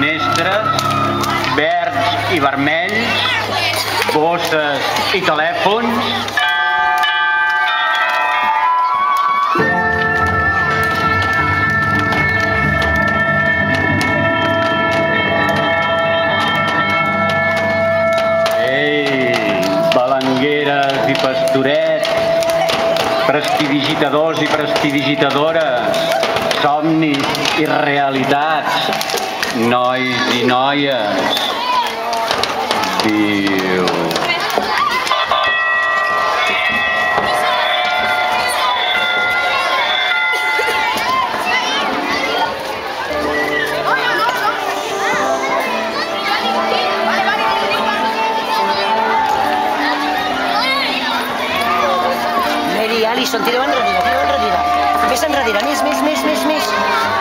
finestres, verds i vermells, bosses i telèfons, balangueres i pastorets, prestidigitadors i prestidigitadores, somnis i realitats, nois i noies. Viu. Alison, tireu enrere, tireu enrere. Més enrere, més, més, més, més, més.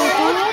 futuro.